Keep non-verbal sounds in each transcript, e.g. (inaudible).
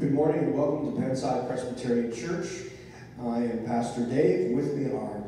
Good morning and welcome to Pennside Presbyterian Church. I am Pastor Dave. With me are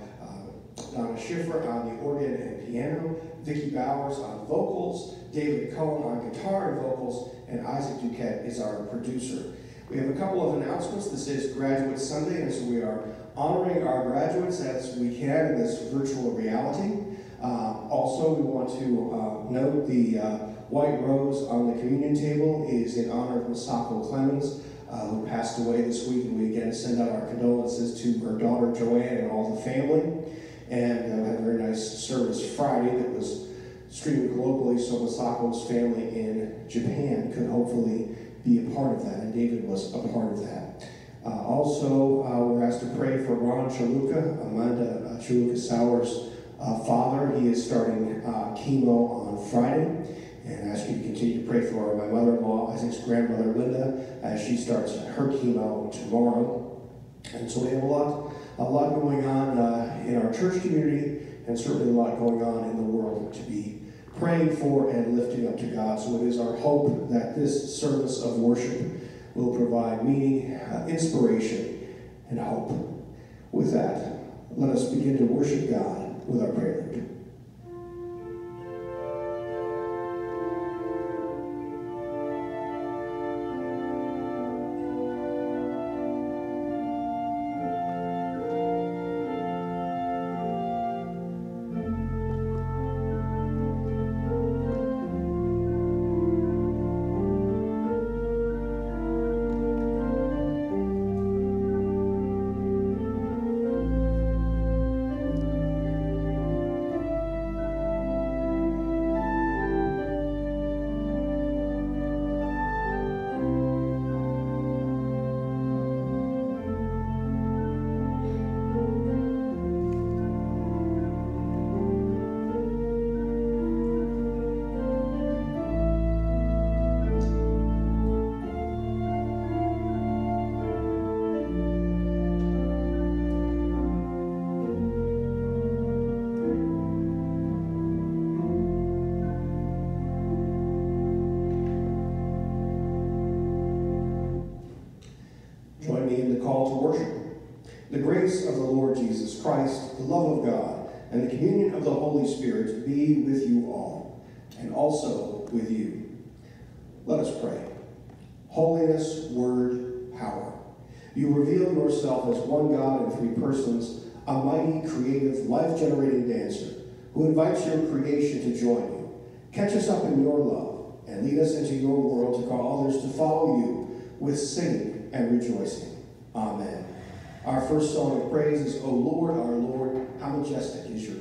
Donna Shiffer on the organ and piano, Vicky Bowers on vocals, David Cullen on guitar and vocals, and Isaac Duquette is our producer. We have a couple of announcements. This is Graduate Sunday, and so we are honoring our graduates as we can in this virtual reality. Uh, also, we want to uh, note the uh, white rose on the communion table is in honor of Masako Clemens, uh, who passed away this week, and we again send out our condolences to her daughter Joanne and all the family. And uh, had a very nice service Friday that was streamed globally, so Masako's family in Japan could hopefully be a part of that, and David was a part of that. Uh, also, uh, we're asked to pray for Ron Chaluka, Amanda uh, Chaluka Sowers' uh, father. He is starting uh, chemo on Friday. And I ask you to continue to pray for my mother-in-law, Isaac's grandmother, Linda, as she starts her chemo tomorrow. And so we have a lot, a lot going on uh, in our church community, and certainly a lot going on in the world to be praying for and lifting up to God. So it is our hope that this service of worship will provide meaning, uh, inspiration, and hope. With that, let us begin to worship God with our prayer. Creative, life generating dancer who invites your creation to join you. Catch us up in your love and lead us into your world to call others to follow you with singing and rejoicing. Amen. Our first song of praise is, O Lord, our Lord, how majestic is your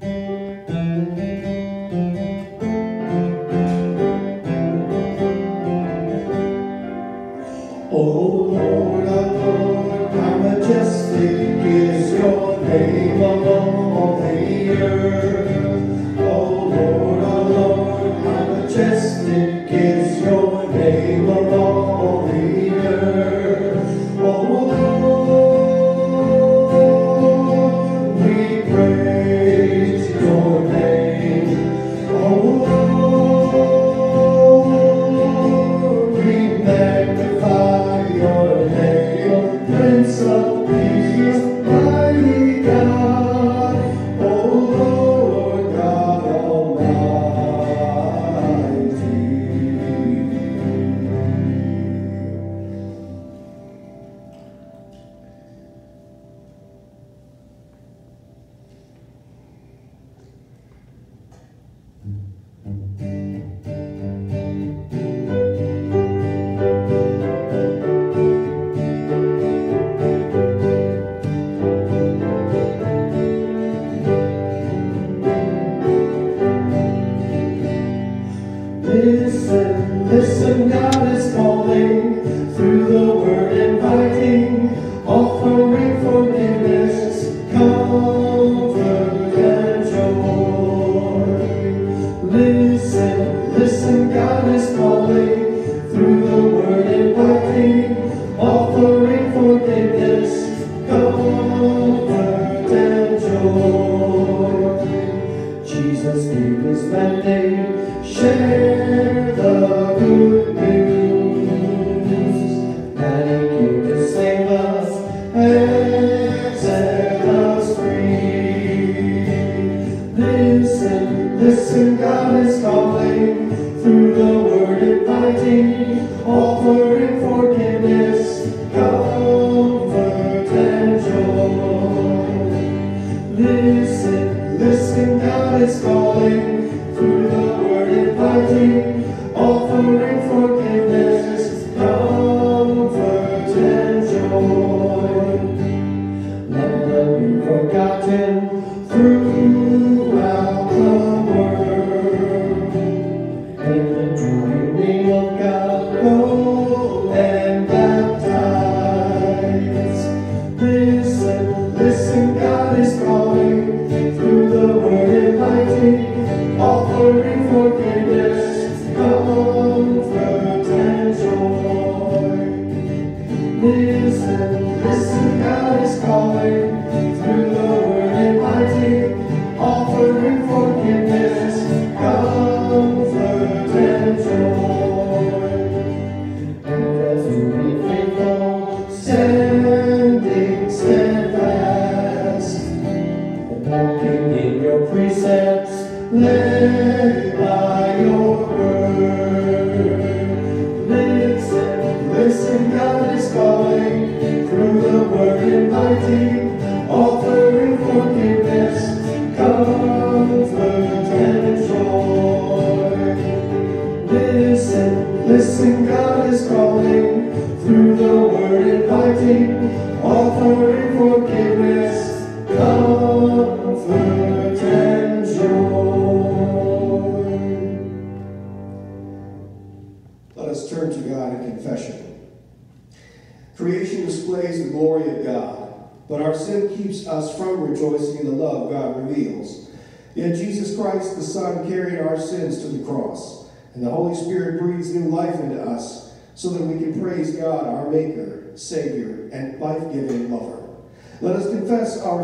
name.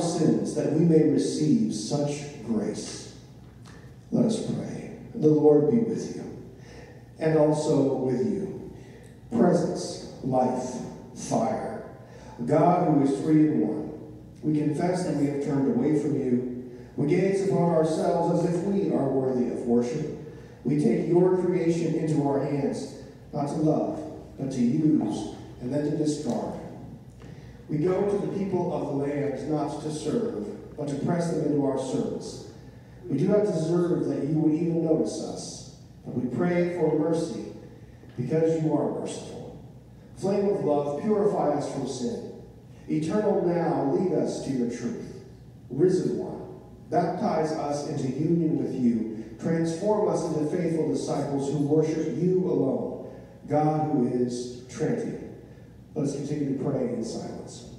That we may receive such grace. Let us pray. The Lord be with you, and also with you. Presence, life, fire. God who is three in one. We confess that we have turned away from you. We gaze upon ourselves as if we are worthy of worship. We take your creation into our hands, not to love, but to use, and then to discard. We go to the people of the land not to serve, but to press them into our service. We do not deserve that you would even notice us, but we pray for mercy because you are merciful. Flame of love, purify us from sin. Eternal now, lead us to your truth. Risen one, baptize us into union with you. Transform us into faithful disciples who worship you alone, God who is Trinity. Let us continue to pray in silence.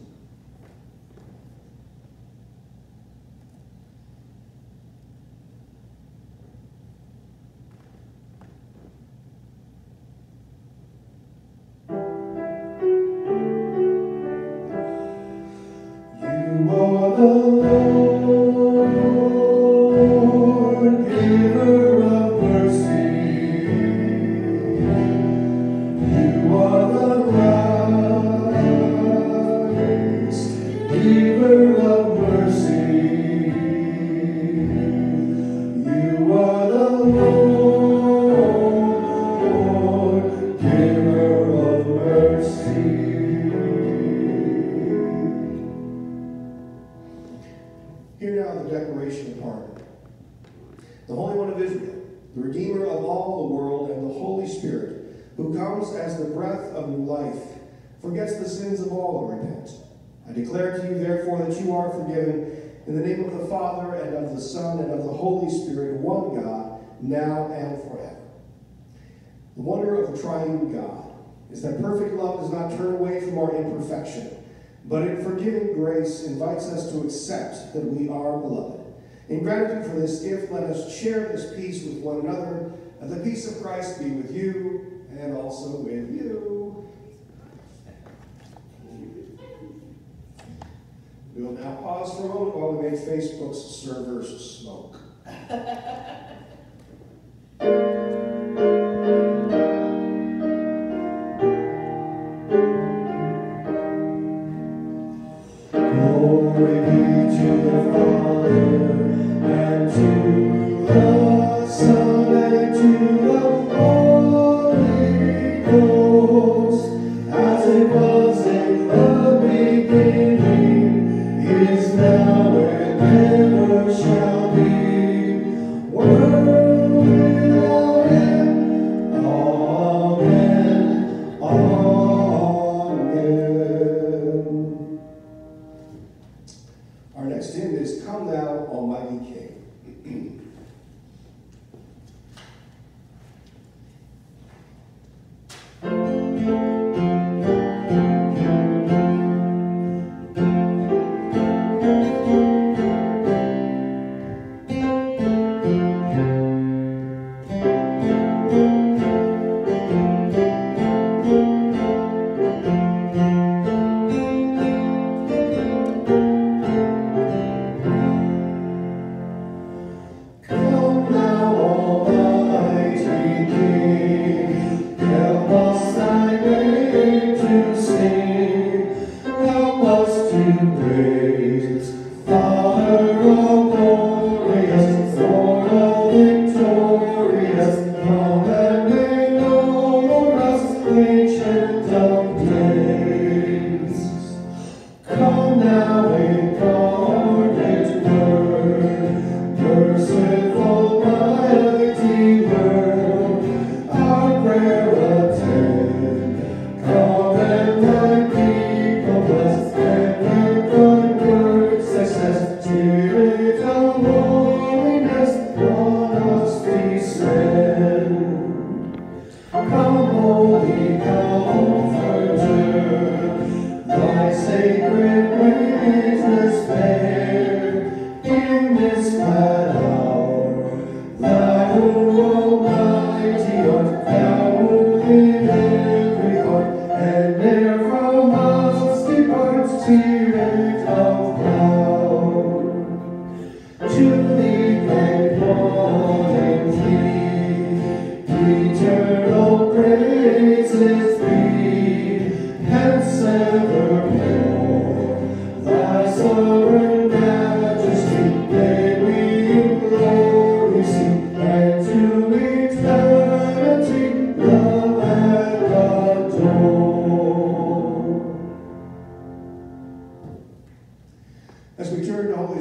But in forgiving grace invites us to accept that we are beloved. In gratitude for this gift, let us share this peace with one another, and the peace of Christ be with you and also with you. We will now pause for a moment while we make Facebook's servers smoke. (laughs)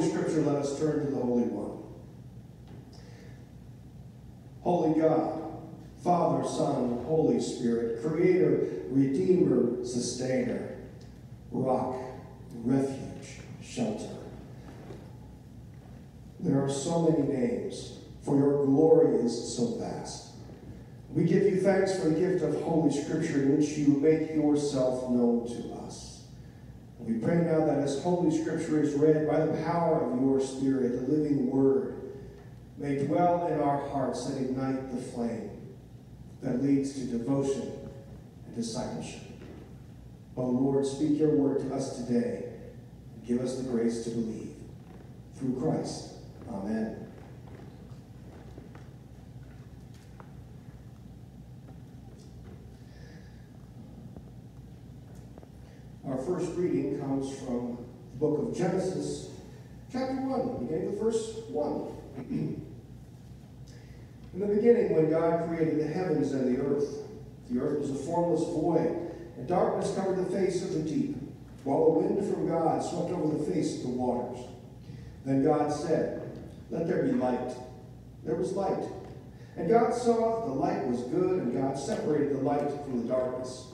Holy Scripture, let us turn to the Holy One. Holy God, Father, Son, Holy Spirit, Creator, Redeemer, Sustainer, Rock, Refuge, Shelter. There are so many names, for your glory is so vast. We give you thanks for the gift of Holy Scripture in which you make yourself known to us. We pray now that as Holy Scripture is read by the power of your Spirit, the living Word, may dwell in our hearts and ignite the flame that leads to devotion and discipleship. O Lord, speak your word to us today and give us the grace to believe. Through Christ. Amen. Our first reading comes from the book of Genesis, chapter 1, beginning with verse 1. (clears throat) In the beginning, when God created the heavens and the earth, the earth was a formless void, and darkness covered the face of the deep, while a wind from God swept over the face of the waters. Then God said, Let there be light. There was light. And God saw that the light was good, and God separated the light from the darkness.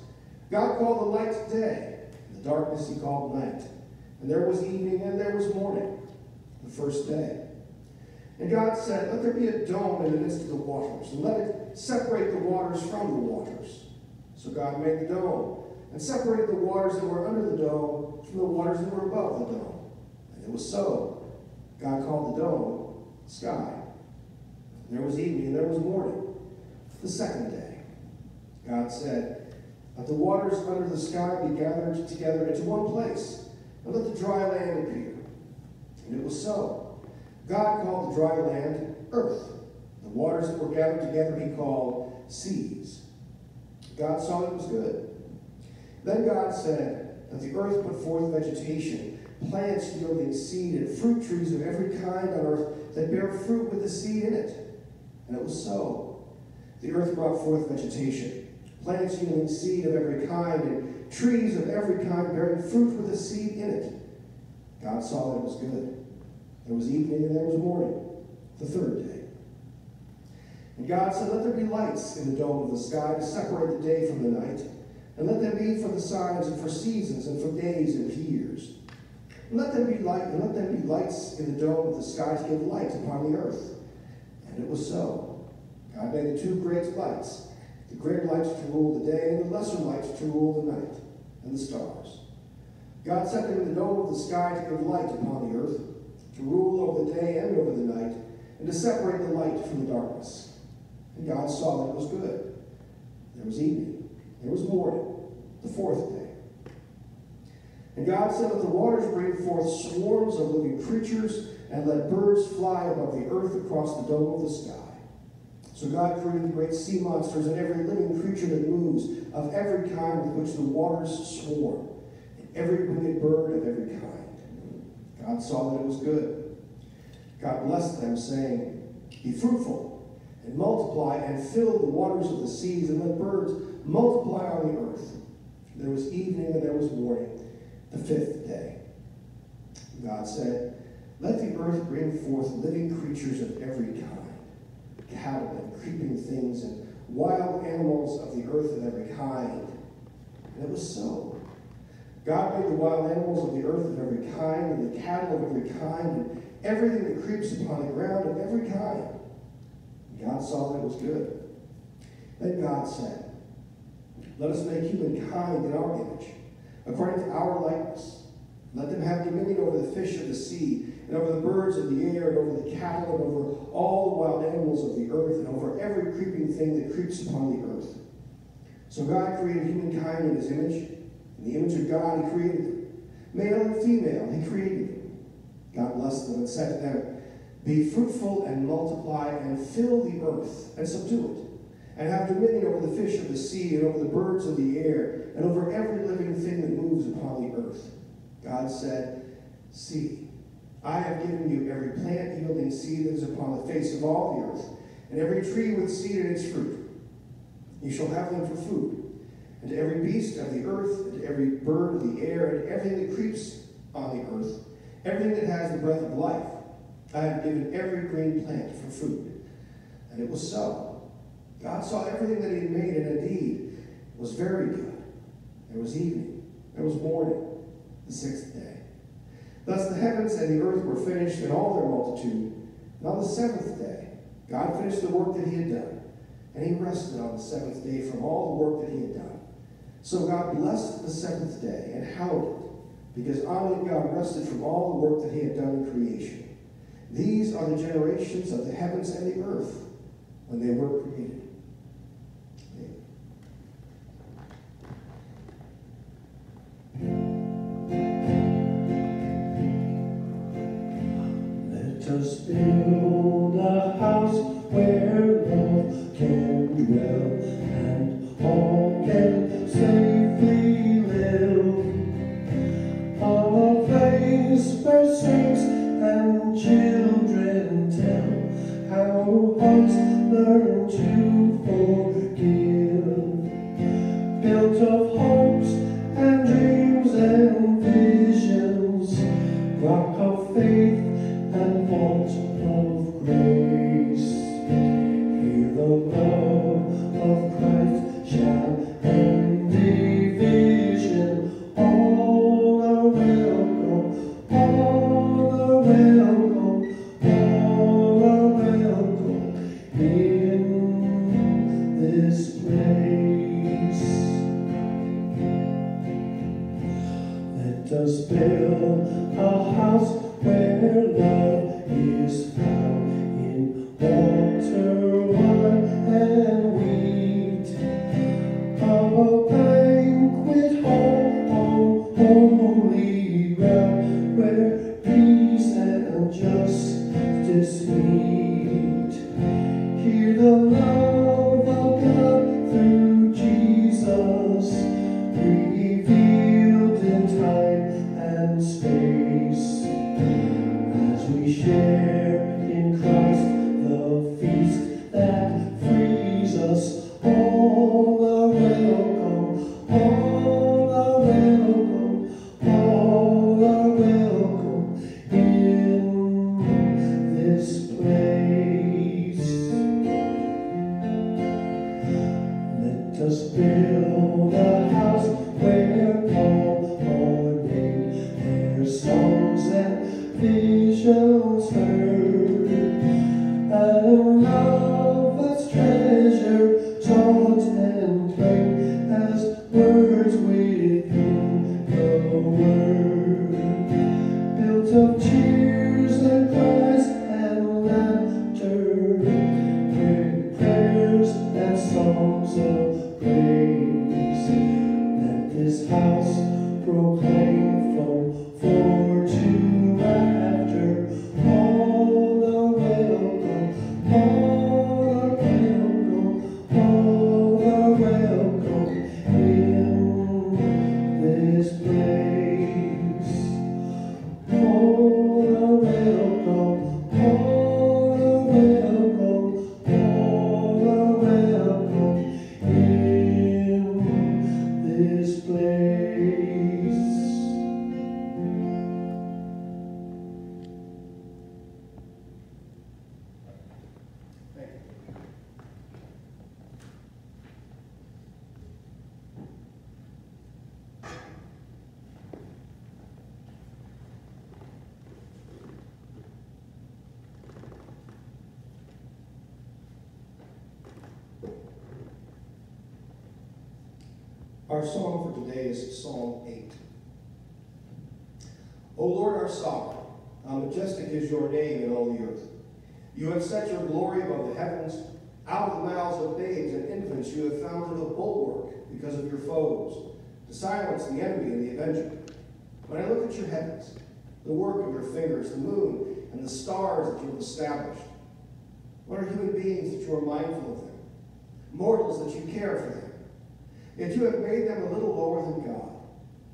God called the light day, the darkness he called night. And there was evening, and there was morning, the first day. And God said, Let there be a dome in the midst of the waters, and let it separate the waters from the waters. So God made the dome, and separated the waters that were under the dome from the waters that were above the dome. And it was so. God called the dome sky. And there was evening, and there was morning, the second day. God said, Let the waters under the sky be gathered together into one place, and let the dry land appear. And it was so. God called the dry land earth. The waters that were gathered together he called seas. God saw it was good. Then God said that the earth put forth vegetation, plants yielding seed, and fruit trees of every kind on earth that bear fruit with the seed in it. And it was so. The earth brought forth vegetation, plants yielding seed of every kind, and trees of every kind bearing fruit with a seed in it. God saw that it was good. There was evening and there was morning, the third day. And God said, Let there be lights in the dome of the sky to separate the day from the night, and let them be for the signs and for seasons and for days and years. And let them be light, and let them be lights in the dome of the sky to give light upon the earth. And it was so. God made the two great lights, the greater lights to rule the day, and the lesser lights to rule the night, and the stars. God set them in the dome of the sky to give light upon the earth, to rule over the day and over the night, and to separate the light from the darkness. And God saw that it was good. There was evening, there was morning, the fourth day. And God said, Let the waters bring forth swarms of living creatures, and let birds fly above the earth across the dome of the sky. So God created the great sea monsters and every living creature that moves, of every kind with which the waters swarm, and every winged bird of every kind. God saw that it was good. God blessed them, saying, Be fruitful and multiply and fill the waters of the seas and let birds multiply on the earth. There was evening and there was morning, the fifth day. God said, Let the earth bring forth living creatures of every kind, cattle and creeping things and wild animals of the earth of every kind. And it was so. God made the wild animals of the earth of every kind, and the cattle of every kind, and everything that creeps upon the ground of every kind. And God saw that it was good. Then God said, Let us make humankind in our image, according to our likeness. Let them have dominion over the fish of the sea, and over the birds of the air, and over the cattle, and over all the wild animals of the earth, and over every creeping thing that creeps upon the earth. So God created humankind in his image. In the image of God, he created them. Male and female, he created them. God blessed them and said to them, Be fruitful and multiply and fill the earth and subdue it, and have dominion over the fish of the sea and over the birds of the air and over every living thing that moves upon the earth. God said, See, I have given you every plant yielding seed that is upon the face of all the earth, and every tree with seed in its fruit. You shall have them for food. And to every beast of the earth, and to every bird of the air, and everything that creeps on the earth, everything that has the breath of life, I have given every green plant for food. And it was so. God saw everything that he had made, and indeed was very good. There was evening, there was morning, the sixth day. Thus the heavens and the earth were finished in all their multitude. And on the seventh day, God finished the work that he had done, and he rested on the seventh day from all the work that he had done. So God blessed the seventh day and hallowed it, because on it God rested from all the work that he had done in creation. These are the generations of the heavens and the earth when they were created. Is Psalm 8. O Lord, our sovereign, how majestic is your name in all the earth. You have set your glory above the heavens. Out of the mouths of babes and infants you have founded a bulwark because of your foes, to silence the enemy and the avenger. When I look at your heavens, the work of your fingers, the moon and the stars that you have established, what are human beings that you are mindful of them? Mortals that you care for them. Yet you have made them a little lower than God.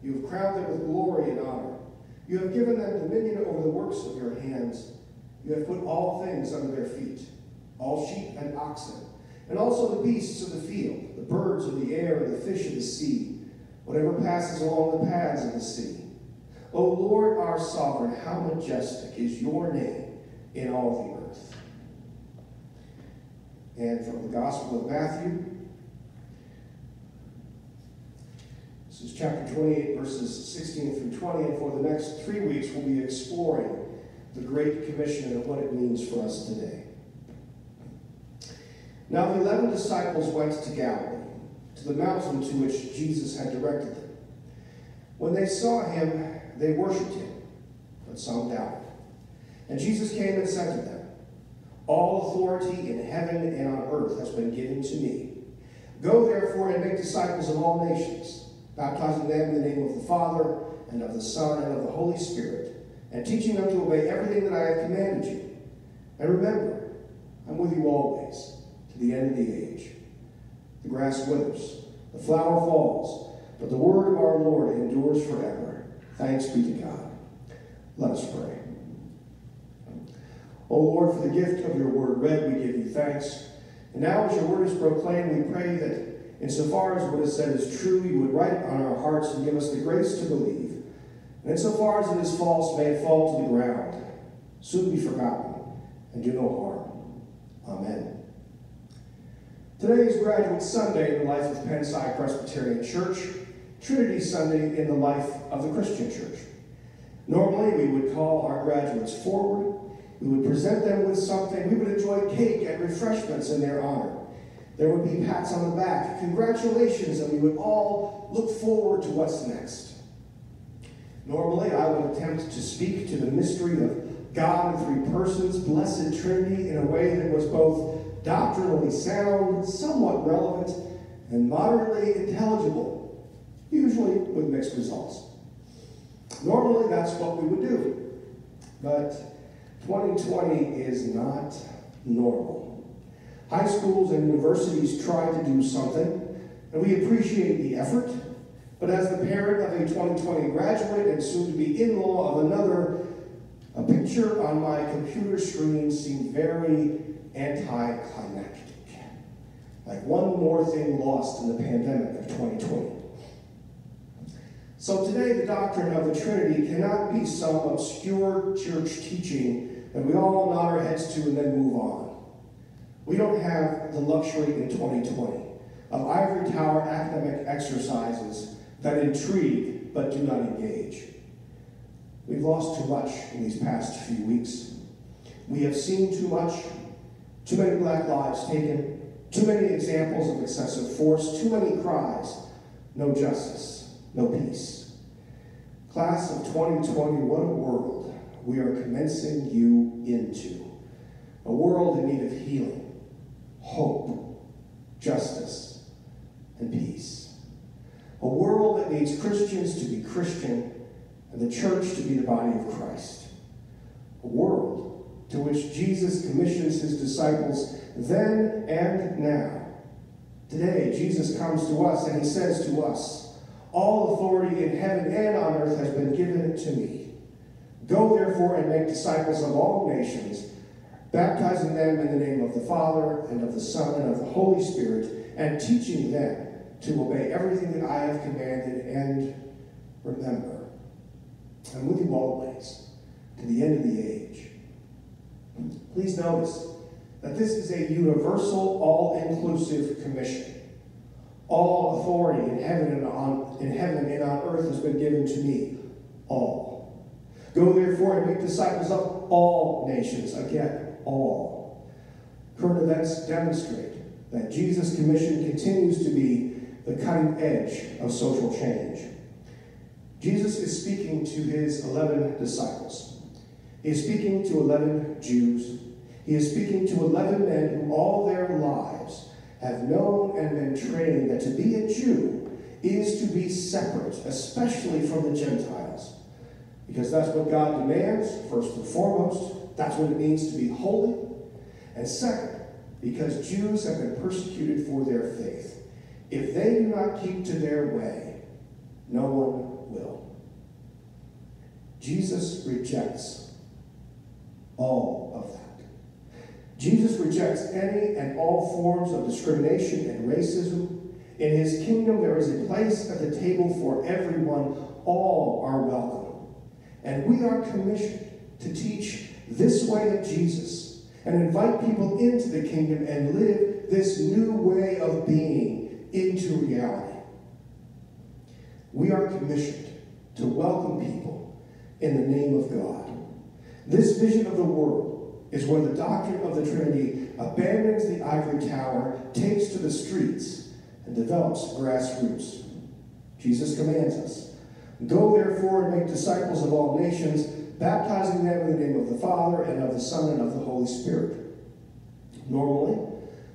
You have crowned them with glory and honor. You have given them dominion over the works of your hands. You have put all things under their feet, all sheep and oxen, and also the beasts of the field, the birds of the air, and the fish of the sea, whatever passes along the paths of the sea. O Lord our sovereign, how majestic is your name in all the earth. And from the Gospel of Matthew, this is chapter 28, verses 16 through 20, and for the next three weeks we'll be exploring the Great Commission and what it means for us today. Now the eleven disciples went to Galilee, to the mountain to which Jesus had directed them. When they saw him, they worshipped him, but some doubted. And Jesus came and said to them, All authority in heaven and on earth has been given to me. Go therefore and make disciples of all nations, baptizing them in the name of the Father, and of the Son, and of the Holy Spirit, and teaching them to obey everything that I have commanded you. And remember, I'm with you always, to the end of the age. The grass withers, the flower falls, but the word of our Lord endures forever. Thanks be to God. Let us pray. O Lord, for the gift of your word read, we give you thanks. And now, as your word is proclaimed, we pray that insofar as what is said is true, you would write on our hearts and give us the grace to believe. And insofar as it is false, may it fall to the ground, soon be forgotten, and do no harm. Amen. Today is Graduate Sunday in the life of Pennside Presbyterian Church, Trinity Sunday in the life of the Christian Church. Normally, we would call our graduates forward. We would present them with something. We would enjoy cake and refreshments in their honor. There would be pats on the back, congratulations, and we would all look forward to what's next. Normally, I would attempt to speak to the mystery of God in three persons, blessed Trinity, in a way that was both doctrinally sound, somewhat relevant, and moderately intelligible, usually with mixed results. Normally, that's what we would do. But 2020 is not normal. High schools and universities try to do something, and we appreciate the effort. But as the parent of a 2020 graduate and soon to be in law of another, a picture on my computer screen seemed very anticlimactic. Like one more thing lost in the pandemic of 2020. So today, the doctrine of the Trinity cannot be some obscure church teaching that we all nod our heads to and then move on. We don't have the luxury in 2020 of um, ivory tower academic exercises that intrigue but do not engage. We've lost too much in these past few weeks. We have seen too much, too many black lives taken, too many examples of excessive force, too many cries, no justice, no peace. Class of 2020, what a world we are commencing you into. A world in need of healing, hope, justice, and peace. A world that needs Christians to be Christian and the church to be the body of Christ. A world to which Jesus commissions his disciples then and now. Today, Jesus comes to us and he says to us, All authority in heaven and on earth has been given to me. Go therefore and make disciples of all nations, baptizing them in the name of the Father and of the Son and of the Holy Spirit, and teaching them to obey everything that I have commanded. And remember, I'm with you always to the end of the age. Please notice that this is a universal, all-inclusive commission. All authority in heaven and on in heaven and on earth has been given to me. All. Go therefore and make disciples of all nations. Again, all. Current events demonstrate that Jesus' commission continues to be the cutting edge of social change. Jesus is speaking to his 11 disciples. He is speaking to 11 Jews. He is speaking to 11 men who all their lives have known and been trained that to be a Jew is to be separate, especially from the Gentiles. Because that's what God demands, first and foremost. That's what it means to be holy. And second, because Jews have been persecuted for their faith. If they do not keep to their way, no one will. Jesus rejects all of that. Jesus rejects any and all forms of discrimination and racism. In his kingdom, there is a place at the table for everyone. All are welcome. And we are commissioned to teach this way of Jesus and invite people into the kingdom and live this new way of being into reality. We are commissioned to welcome people in the name of God. This vision of the world is where the doctrine of the Trinity abandons the ivory tower, takes to the streets, and develops grassroots. Jesus commands us Go therefore and make disciples of all nations, baptizing them in the name of the Father, and of the Son, and of the Holy Spirit. Normally,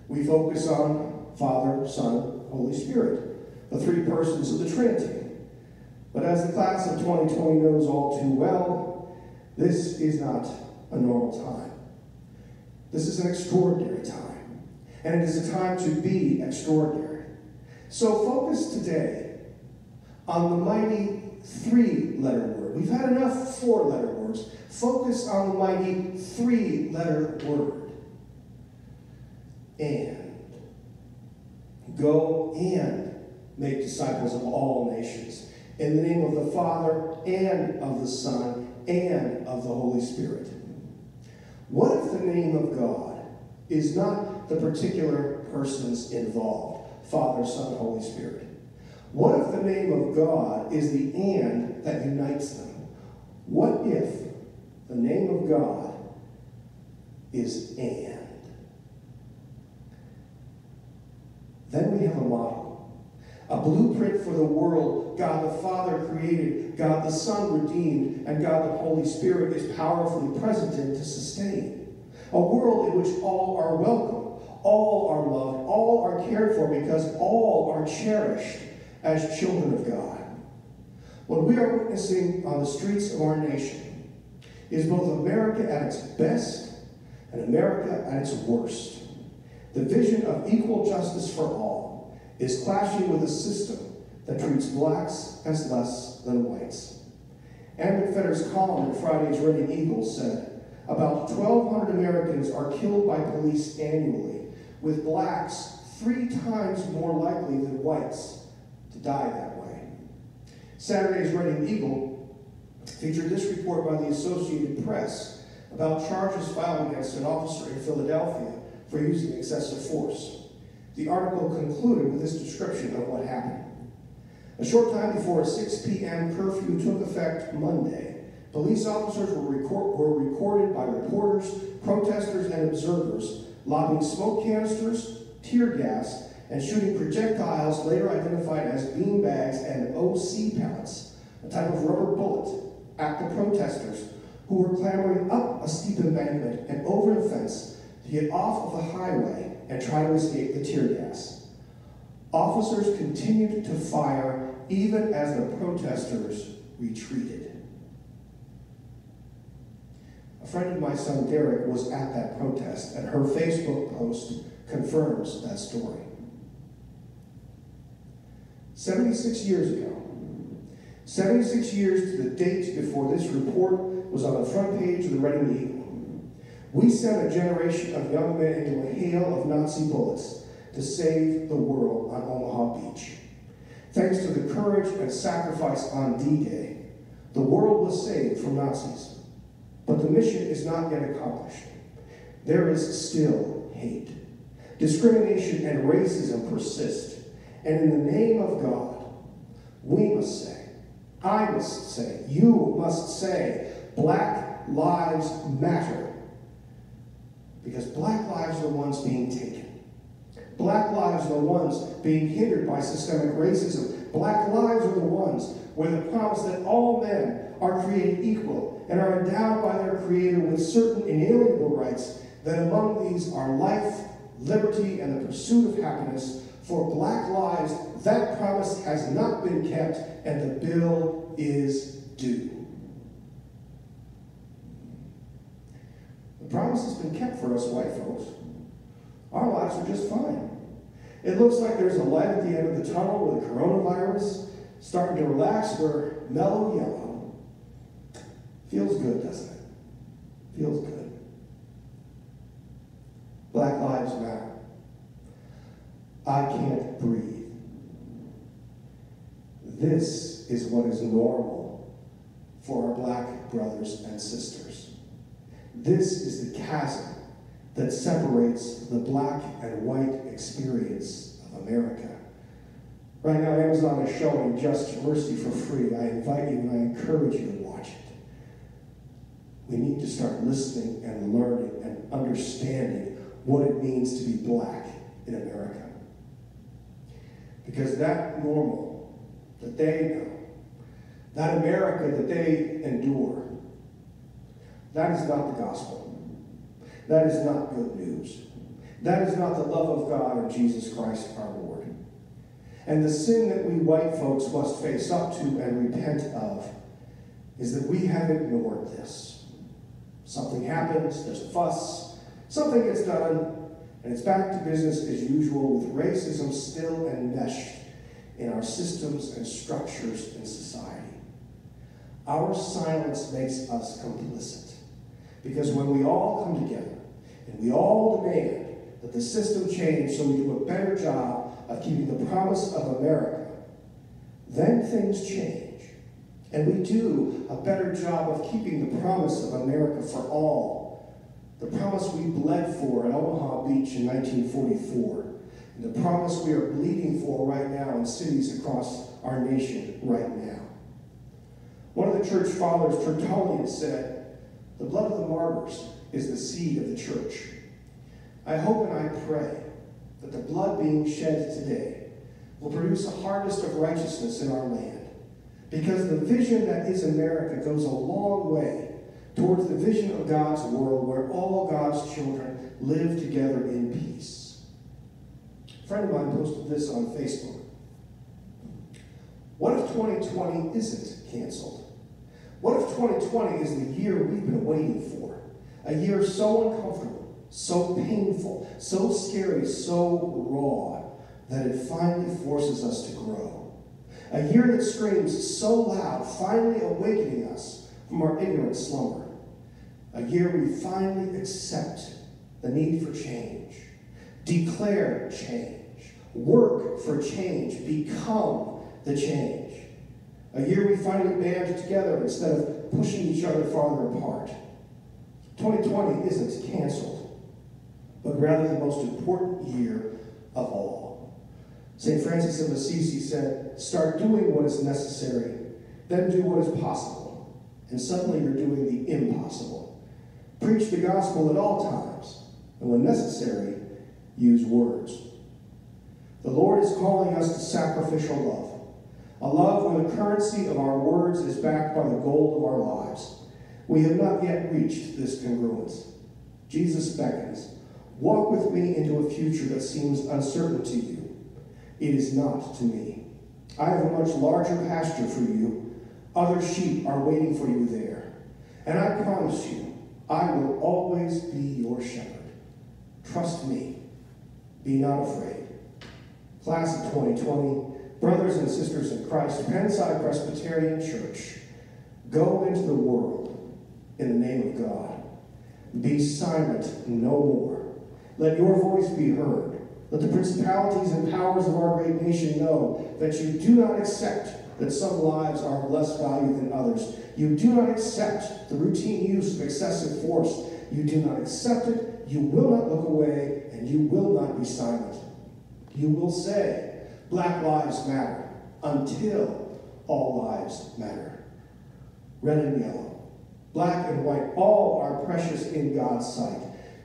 we focus on Father, Son, Holy Spirit, the three persons of the Trinity. But as the class of 2020 knows all too well, this is not a normal time. This is an extraordinary time. And it is a time to be extraordinary. So focus today on the mighty three letter word. We've had enough four letter words. Focus on the mighty three letter word. And. Go and make disciples of all nations. In the name of the Father and of the Son and of the Holy Spirit. What if the name of God is not the particular persons involved Father, Son, Holy Spirit? What if the name of God is the and that unites them? God is and? Then we have a model, a blueprint for the world God the Father created, God the Son redeemed, and God the Holy Spirit is powerfully present in to sustain. A world in which all are welcome, all are loved, all are cared for because all are cherished as children of God. What we are witnessing on the streets of our nation is both America at its best and America at its worst. The vision of equal justice for all is clashing with a system that treats blacks as less than whites. Ann McFetter's column in Friday's Reading Eagle said, about 1,200 Americans are killed by police annually, with blacks three times more likely than whites to die that way. Saturday's Reading Eagle featured this report by the Associated Press about charges filed against an officer in Philadelphia for using excessive force. The article concluded with this description of what happened. A short time before a 6 p.m. curfew took effect Monday, police officers were, record- were recorded by reporters, protesters, and observers lobbing smoke canisters, tear gas, and shooting projectiles later identified as beanbags and OC pellets, a type of rubber bullet, at the protesters who were clambering up a steep embankment and over a fence to get off of the highway and try to escape the tear gas. Officers continued to fire even as the protesters retreated. A friend of my son Derek was at that protest, and her Facebook post confirms that story. 76 years ago, 76 years to the date before this report was on the front page of the Reading Eagle, we sent a generation of young men into a hail of Nazi bullets to save the world on Omaha Beach. Thanks to the courage and sacrifice on D-Day, the world was saved from Nazis. But the mission is not yet accomplished. There is still hate. Discrimination and racism persist. And in the name of God, we must say, I must say, you must say, Black Lives Matter. Because black lives are the ones being taken. Black lives are the ones being hindered by systemic racism. Black lives are the ones where the promise that all men are created equal and are endowed by their Creator with certain inalienable rights, that among these are life, liberty, and the pursuit of happiness. For black lives, that promise has not been kept, and the bill is due. The promise has been kept for us white folks. Our lives are just fine. It looks like there's a light at the end of the tunnel with the coronavirus starting to relax. We're mellow yellow. Feels good, doesn't it? Feels good. Black Lives Matter. I can't breathe. This is what is normal for our black brothers and sisters. This is the chasm that separates the black and white experience of America. Right now, Amazon is showing Just Mercy for free. I invite you and I encourage you to watch it. We need to start listening and learning and understanding what it means to be black in America. Because that normal that they know, that America that they endure, that is not the gospel. That is not good news. That is not the love of God and Jesus Christ our Lord. And the sin that we white folks must face up to and repent of is that we have ignored this. Something happens, there's a fuss, something gets done, and it's back to business as usual with racism still enmeshed in our systems and structures in society. Our silence makes us complicit. Because when we all come together and we all demand that the system change so we do a better job of keeping the promise of America, then things change. And we do a better job of keeping the promise of America for all. The promise we bled for at Omaha Beach in 1944. And the promise we are bleeding for right now in cities across our nation right now. One of the church fathers, Tertullian, said, The blood of the martyrs is the seed of the church. I hope and I pray that the blood being shed today will produce a harvest of righteousness in our land. Because the vision that is America goes a long way towards the vision of God's world where all God's children live together in peace. A friend of mine posted this on Facebook. What if 2020 isn't canceled? What if 2020 is the year we've been waiting for? A year so uncomfortable, so painful, so scary, so raw, that it finally forces us to grow. A year that screams so loud, finally awakening us from our ignorant slumber. A year we finally accept the need for change, declare change, work for change, become the change. A year we finally band together instead of pushing each other farther apart. 2020 isn't canceled, but rather the most important year of all. St. Francis of Assisi said, Start doing what is necessary, then do what is possible, and suddenly you're doing the impossible. Preach the gospel at all times, and when necessary, use words. The Lord is calling us to sacrificial love, a love where the currency of our words is backed by the gold of our lives. We have not yet reached this congruence. Jesus beckons, Walk with me into a future that seems uncertain to you. It is not to me. I have a much larger pasture for you. Other sheep are waiting for you there. And I promise you, I will always be your shepherd. Trust me. Be not afraid. Class of 2020, brothers and sisters in Christ, Pennside Presbyterian Church, go into the world in the name of God. Be silent no more. Let your voice be heard. Let the principalities and powers of our great nation know that you do not accept that some lives are of less value than others. You do not accept the routine use of excessive force. You do not accept it. You will not look away, and you will not be silent. You will say, Black lives matter until all lives matter. Red and yellow, black and white, all are precious in God's sight.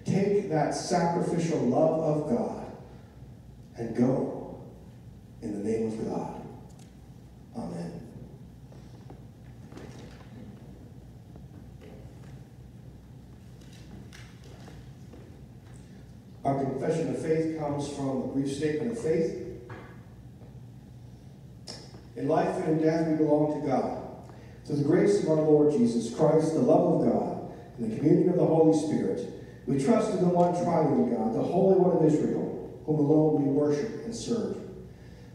Take that sacrificial love of God and go in the name of God. Amen. Our confession of faith comes from a brief statement of faith. In life and in death, we belong to God. Through the grace of our Lord Jesus Christ, the love of God, and the communion of the Holy Spirit, we trust in the one triune God, the Holy One of Israel, whom alone we worship and serve.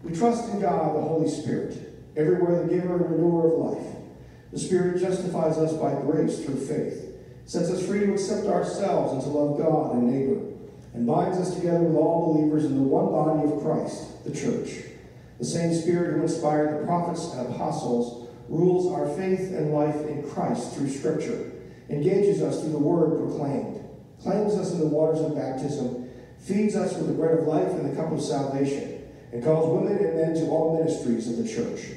We trust in God, the Holy Spirit, everywhere the giver and renewer of life. The Spirit justifies us by grace through faith, sets us free to accept ourselves and to love God and neighbor and binds us together with all believers in the one body of Christ, the church. The same Spirit who inspired the prophets and apostles rules our faith and life in Christ through Scripture, engages us through the word proclaimed, claims us in the waters of baptism, feeds us with the bread of life and the cup of salvation, and calls women and men to all ministries of the church.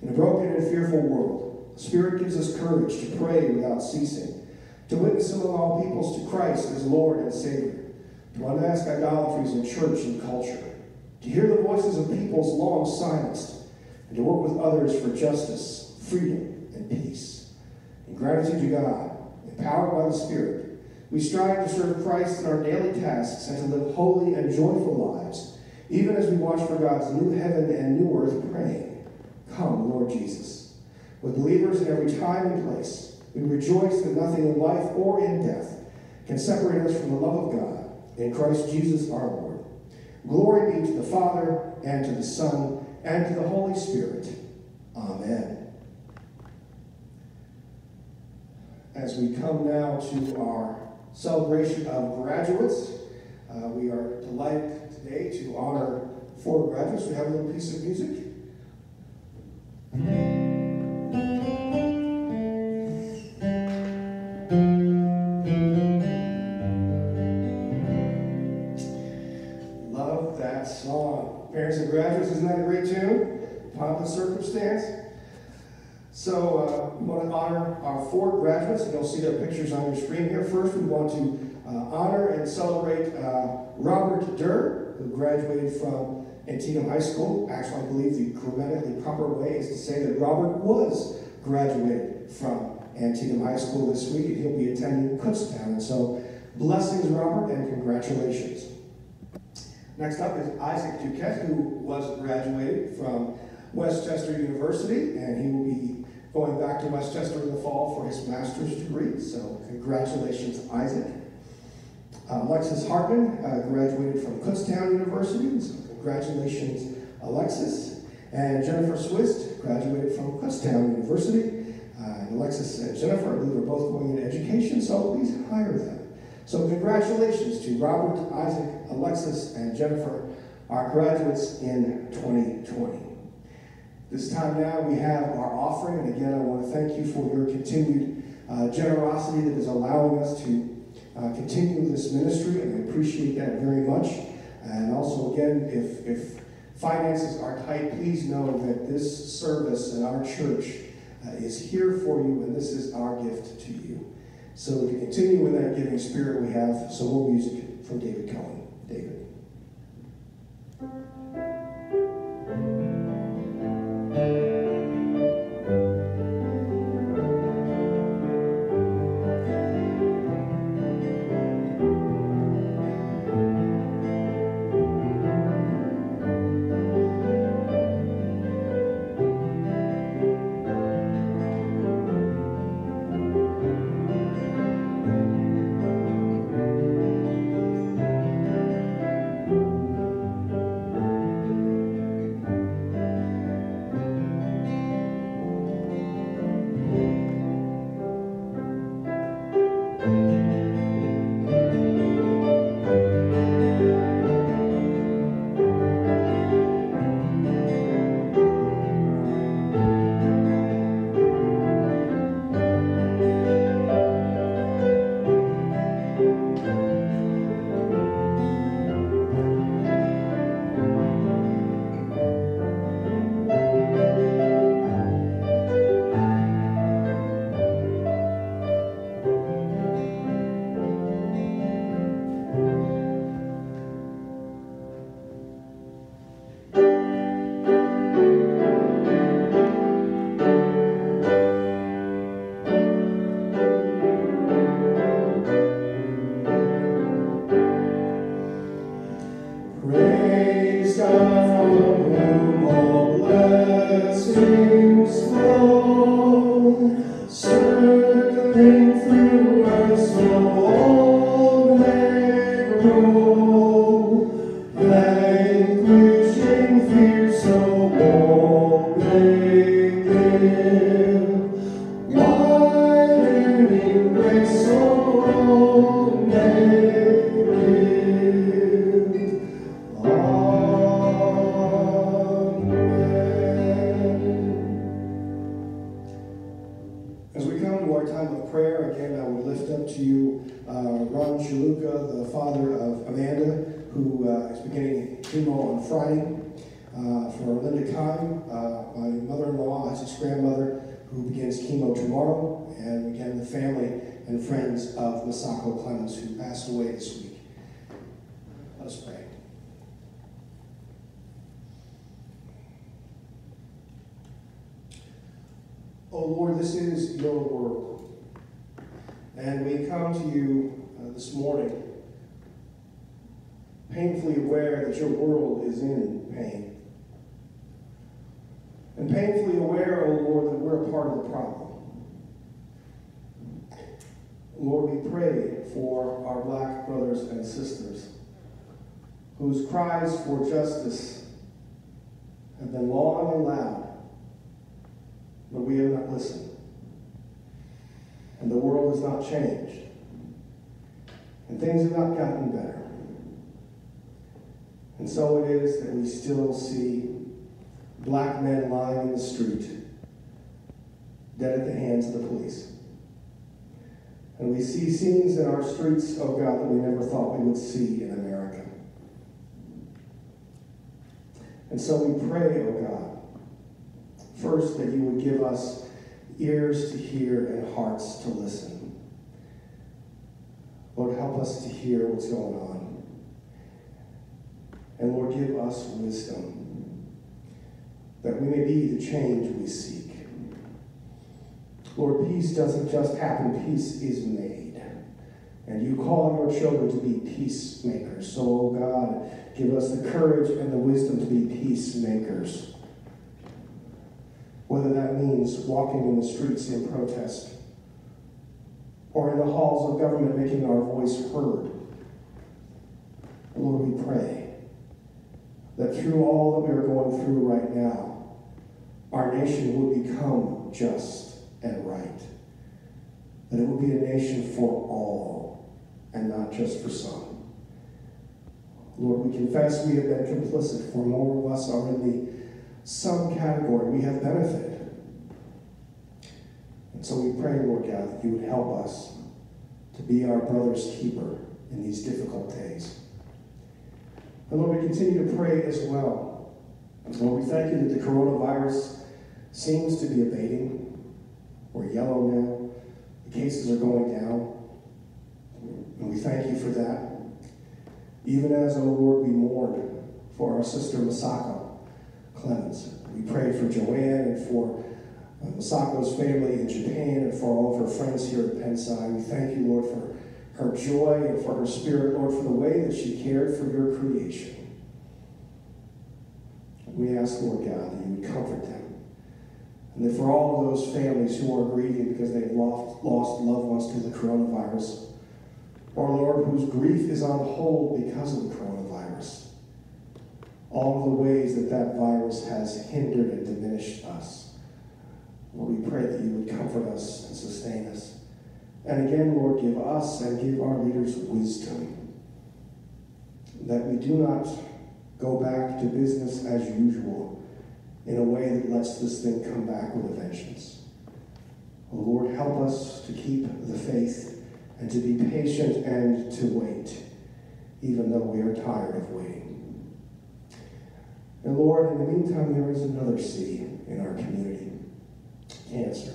In a broken and fearful world, the Spirit gives us courage to pray without ceasing, to witness among all peoples to Christ as Lord and Savior to unmask idolatries in church and culture, to hear the voices of peoples long silenced, and to work with others for justice, freedom, and peace. In gratitude to God, empowered by the Spirit, we strive to serve Christ in our daily tasks and to live holy and joyful lives, even as we watch for God's new heaven and new earth, praying, Come, Lord Jesus. With believers in every time and place, we rejoice that nothing in life or in death can separate us from the love of God in Christ Jesus our Lord. Glory be to the Father, and to the Son, and to the Holy Spirit. Amen. As we come now to our celebration of graduates, uh, we are delighted today to honor four graduates. We have a little piece of music. Parents and graduates, isn't that a great tune? Pomp and circumstance. So uh, we want to honor our four graduates, and you'll see their pictures on your screen here. First, we want to uh, honor and celebrate uh, Robert Durr, who graduated from Antietam High School. Actually, I believe the grammatically proper way is to say that Robert was graduated from Antietam High School this week, and he'll be attending Kutztown. And so, blessings, Robert, and congratulations. Next up is Isaac Duquette, who was graduated from West Chester University, and he will be going back to West Chester in the fall for his master's degree. So, congratulations, Isaac. Uh, Alexis Hartman uh, graduated from Kutztown University, so congratulations, Alexis. And Jennifer Swist graduated from Kutztown University. Uh, and Alexis and Jennifer, I believe, are both going into education, so please hire them. So, congratulations to Robert, Isaac, Alexis, and Jennifer, our graduates in 2020. This time now we have our offering, and again, I want to thank you for your continued uh, generosity that is allowing us to uh, continue this ministry, and I appreciate that very much. And also, again, if, if finances are tight, please know that this service in our church uh, is here for you, and this is our gift to you. So to continue with that giving spirit, we have some more music from David Cullen. David. The family and friends of Masako Clemens, who passed away this week. Let us pray. Oh Lord, this is your world. And we come to you uh, this morning painfully aware that your world is in pain. And painfully aware, oh Lord, that we're a part of the problem. Lord, we pray for our black brothers and sisters whose cries for justice have been long and loud but we have not listened. And the world has not changed. And things have not gotten better. And so it is that we still see black men lying in the street, dead at the hands of the police. And we see scenes in our streets, oh God, that we never thought we would see in America. And so we pray, oh God, First, that you would give us ears to hear and hearts to listen. Lord, help us to hear what's going on. And Lord, give us wisdom that we may be the change we seek. Lord, peace doesn't just happen, peace is made. And you call your children to be peacemakers. So, oh God, give us the courage and the wisdom to be peacemakers whether that means walking in the streets in protest or in the halls of government making our voice heard. Lord, we pray that through all that we are going through right now, our nation would become just and right. That it would be a nation for all and not just for some. Lord, we confess we have been complicit, for more of us are in the some category we have benefited. And so we pray, Lord God, that you would help us to be our brother's keeper in these difficult days. And Lord, we continue to pray as well. Lord, we thank you that the coronavirus seems to be abating. We're yellow now. The cases are going down. And we thank you for that. Even as, O oh Lord, we mourn for our sister Masako Clemens. We pray for Joanne and for uh, Masako's family in Japan and for all of her friends here at Pennside. We thank you, Lord, for her joy and for her spirit, Lord, for the way that she cared for your creation. We ask, Lord God, that you would comfort them. And that for all of those families who are grieving because they've lost, lost loved ones to the coronavirus, or Lord, whose grief is on hold because of the coronavirus, all the ways that that virus has hindered and diminished us. Lord, we pray that you would comfort us and sustain us. And again, Lord, give us and give our leaders wisdom that we do not go back to business as usual in a way that lets this thing come back with a vengeance. Oh, Lord, help us to keep the faith and to be patient and to wait, even though we are tired of waiting. And Lord, in the meantime, there is another C in our community cancer.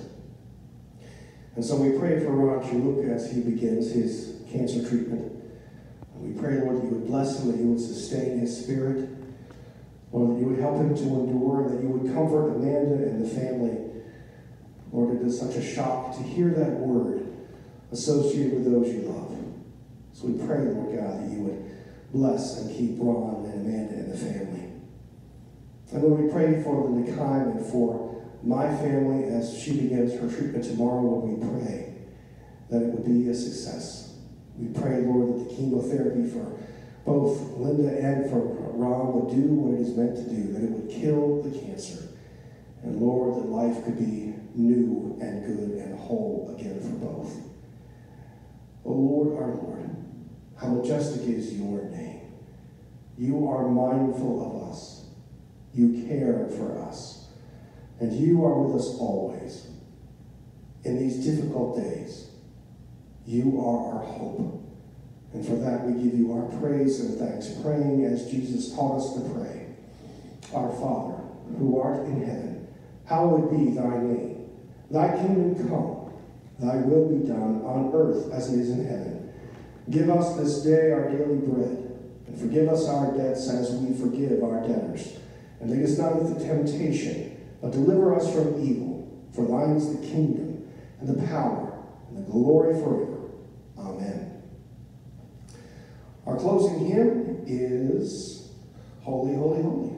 And so we pray for Ron Chaluka as he begins his cancer treatment. And we pray, Lord, that you would bless him, that you would sustain his spirit. Lord, that you would help him to endure, and that you would comfort Amanda and the family. Lord, it is such a shock to hear that word associated with those you love. So we pray, Lord God, that you would bless and keep Ron and Amanda and the family. And Lord, we pray for Linda Kime and for my family as she begins her treatment tomorrow, Lord, we pray that it would be a success. We pray, Lord, that the chemotherapy for both Linda and for Ron would do what it is meant to do, that it would kill the cancer. And Lord, that life could be new and good and whole again for both. O oh, Lord, our Lord, how majestic is your name. You are mindful of us. You care for us, and you are with us always. in these difficult days. You are our hope. And for that we give you our praise and thanks, praying as Jesus taught us to pray. Our Father, who art in heaven, hallowed be thy name. Thy kingdom come, thy will be done on earth as it is in heaven. Give us this day our daily bread, and forgive us our debts as we forgive our debtors. And lead us not into temptation, but deliver us from evil. For thine is the kingdom, and the power, and the glory forever. Amen. Our closing hymn is Holy, Holy, Holy.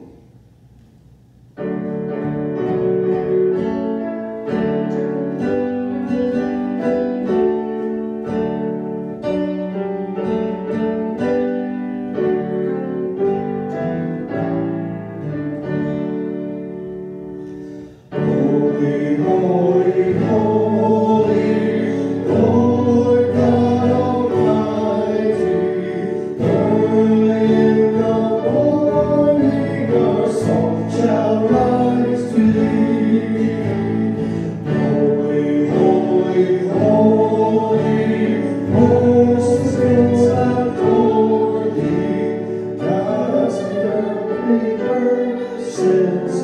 Burdens,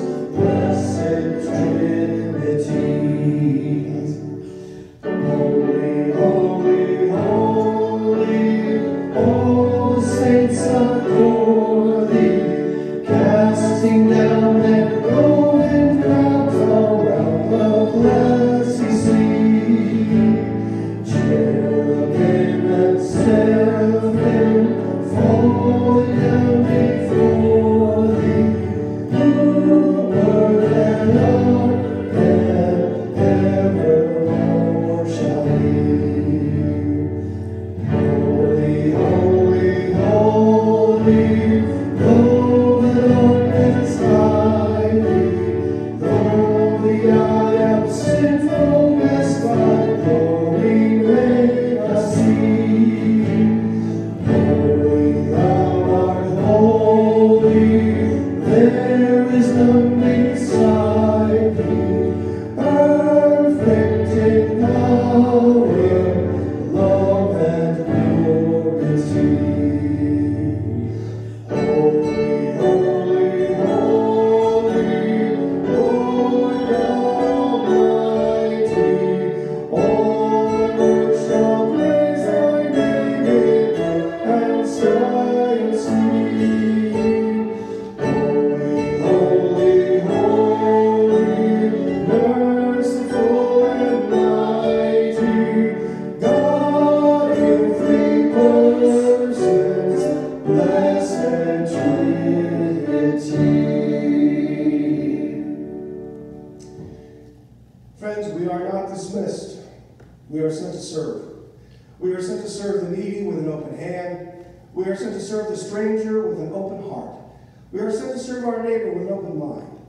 with an open mind.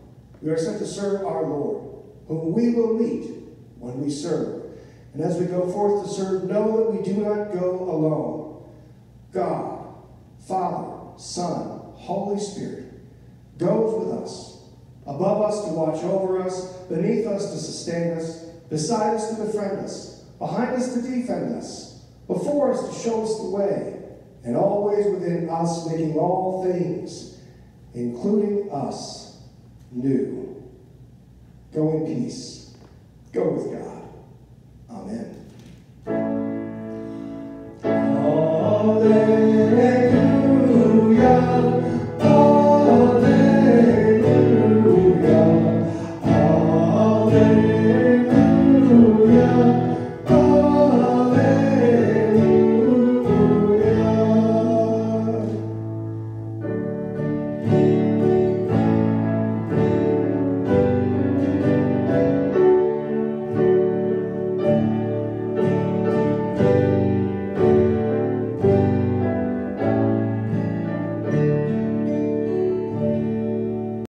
We are sent to serve our Lord, whom we will meet when we serve. And as we go forth to serve, know that we do not go alone. God, Father, Son, Holy Spirit goes with us, above us to watch over us, beneath us to sustain us, beside us to befriend us, behind us to defend us, before us to show us the way, and always within us making all things, including us, knew. Go in peace. Go with God. Amen. Amen.